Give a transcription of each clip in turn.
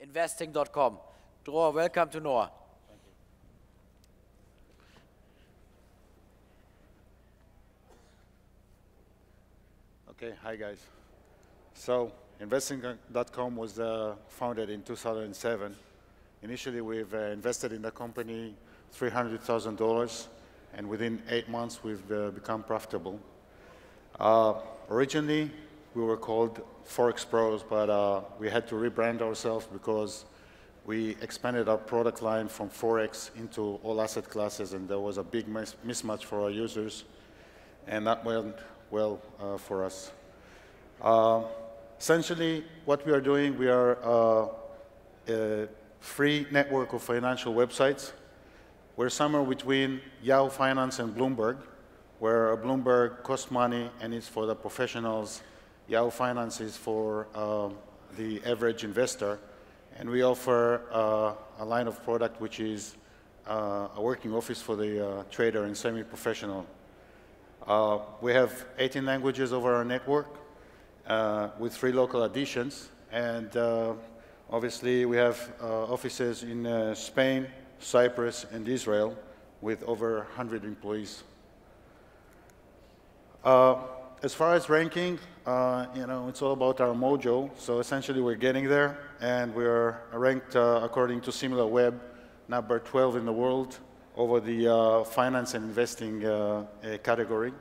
investing.com. Dror, welcome to NOAH. Okay, hi guys. So investing.com was uh, founded in 2007. Initially, we've uh, invested in the company $300,000, and within eight months, we've uh, become profitable. Uh, originally, we were called Forex Pros, but uh, we had to rebrand ourselves because we expanded our product line from Forex into all asset classes, and there was a big mis mismatch for our users, and that went well uh, for us. Uh, essentially, what we are doing, we are uh, a free network of financial websites. We're somewhere between Yahoo Finance and Bloomberg, where Bloomberg costs money and is for the professionals. Yahoo Finance is for uh, the average investor. And we offer uh, a line of product which is uh, a working office for the uh, trader and semi-professional. Uh, we have 18 languages over our network uh, with three local additions. And obviously, we have offices in Spain, Cyprus, and Israel with over 100 employees. Uh, as far as ranking, uh, you know, it's all about our mojo. So essentially, we're getting there, and we're ranked uh, according to Similarweb, number 12 in the world over the uh, finance and investing uh, category.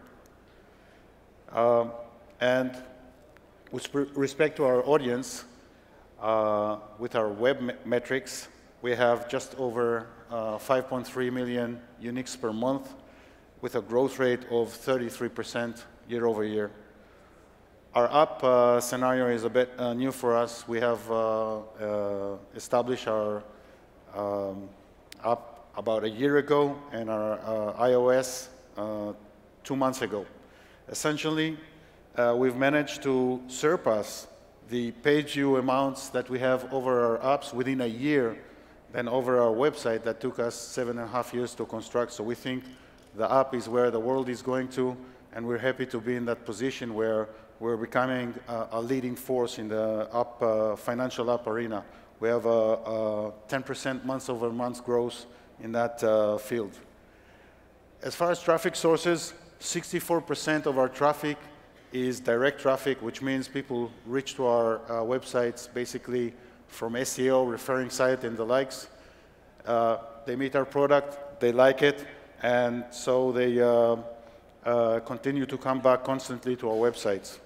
Um, and with respect to our audience, uh, with our web me metrics, we have just over uh, 5.3 million uniques per month, with a growth rate of 33% year over year. Our app uh, scenario is a bit uh, new for us. We have uh, uh established our um, app about a year ago and our uh, iOS uh, two months ago. Essentially, we've managed to surpass the page view amounts that we have over our apps within a year than over our website that took us seven and a half years to construct. So we think the app is where the world is going to, and we're happy to be in that position where we're becoming a, a leading force in the app, uh, financial app arena. We have a 10% month-over-month growth in that uh, field. As far as traffic sources, 64% of our traffic is direct traffic, which means people reach to our uh, websites basically from SEO, referring site, and the likes. Uh, they meet our product, they like it, and so they uh, continue to come back constantly to our websites.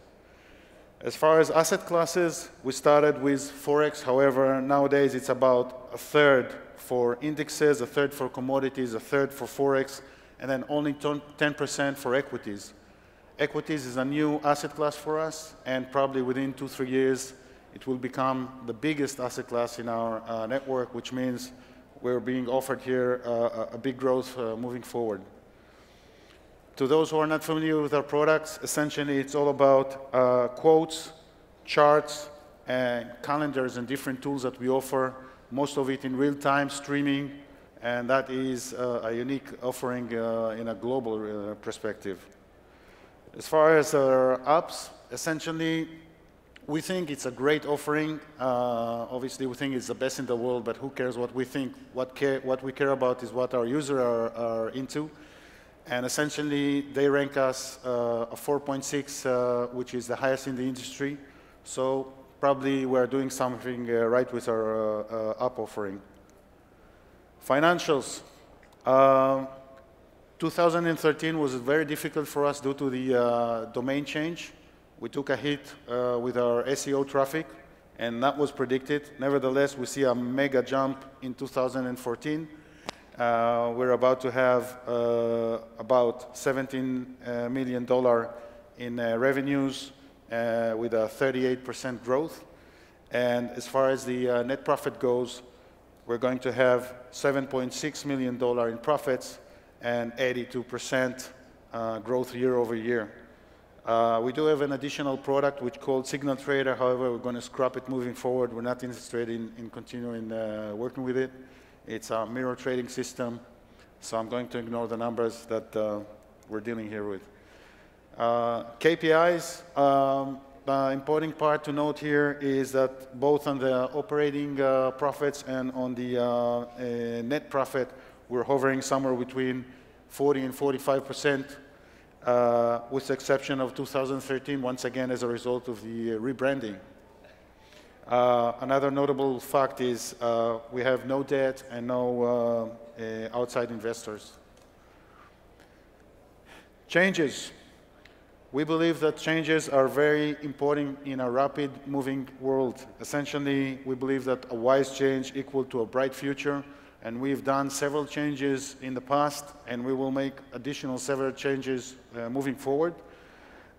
As far as asset classes, we started with Forex. However, nowadays it's about a third for indexes, a third for commodities, a third for Forex, and then only 10% for equities. Equities is a new asset class for us, and probably within two, three years, it will become the biggest asset class in our uh, network, which means we're being offered here uh, a big growth uh, moving forward. To those who are not familiar with our products, essentially it's all about uh, quotes, charts, and calendars and different tools that we offer, most of it in real-time streaming, and that is uh, a unique offering uh, in a global uh, perspective. As far as our apps, essentially we think it's a great offering. Uh, obviously, we think it's the best in the world, but who cares what we think? What, care, what we care about is what our users are, are into. And essentially, they rank us uh, a 4.6, uh, which is the highest in the industry. So probably we're doing something uh, right with our uh, uh, app offering. Financials. Um, 2013 was very difficult for us due to the domain change. We took a hit uh, with our SEO traffic, and that was predicted. Nevertheless, we see a mega jump in 2014. Uh, we're about to have uh, about $17 uh, in uh, revenues uh, with a 38% growth. And as far as the net profit goes, we're going to have $7.6 million in profits and 82% growth year over year. Uh, we do have an additional product which called Signal Trader. However, we're going to scrap it moving forward. We're not interested in, in continuing uh, working with it. It's a mirror trading system. So I'm going to ignore the numbers that uh, we're dealing here with. Uh, KPIs, um, uh, important part to note here is that both on the operating uh, profits and on the uh, uh net profit, we're hovering somewhere between 40 and 45 percent, uh, with the exception of 2013, once again as a result of the rebranding. Uh, another notable fact is we have no debt and no outside investors. Changes. We believe that changes are very important in a rapid moving world. Essentially, we believe that a wise change equal to a bright future, and we've done several changes in the past, and we will make additional several changes uh, moving forward.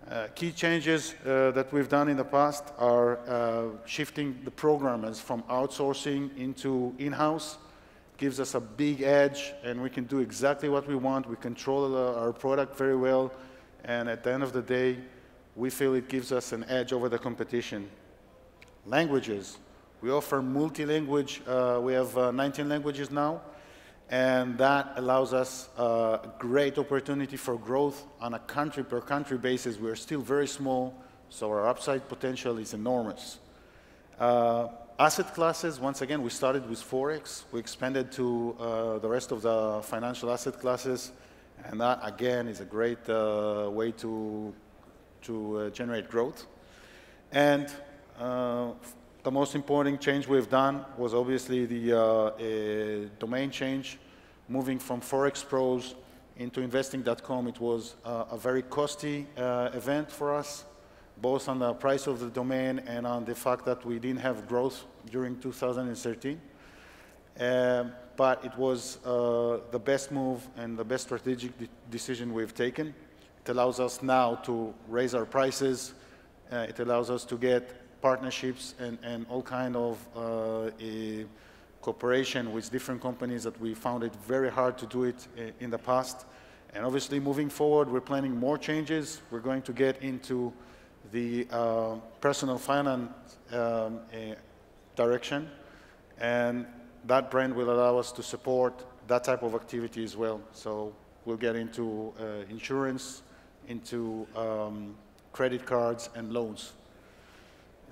Uh, key changes uh, that we've done in the past are uh, shifting the programmers from outsourcing into in-house. Gives us a big edge, and we can do exactly what we want. We control uh, our product very well, and at the end of the day, we feel it gives us an edge over the competition. Languages. We offer multi-language. Uh, we have uh, 19 languages now, and that allows us a great opportunity for growth on a country-per-country basis. We're still very small, so our upside potential is enormous. Uh, asset classes, once again, we started with Forex. We expanded to uh, the rest of the financial asset classes. And that, again, is a great uh, way to, to uh, generate growth. And uh, the most important change we've done was obviously the uh, domain change, moving from Forex Pros into investing.com. It was uh, a very costly uh, event for us, both on the price of the domain and on the fact that we didn't have growth during 2013. Um, but it was uh, the best move and the best strategic de decision we've taken. It allows us now to raise our prices. Uh, it allows us to get partnerships and, and all kind of uh, cooperation with different companies that we found it very hard to do it uh, in the past. And obviously moving forward, we're planning more changes. We're going to get into the uh, personal finance um, uh, direction. And that brand will allow us to support that type of activity as well. So we'll get into uh, insurance, into um, credit cards and loans.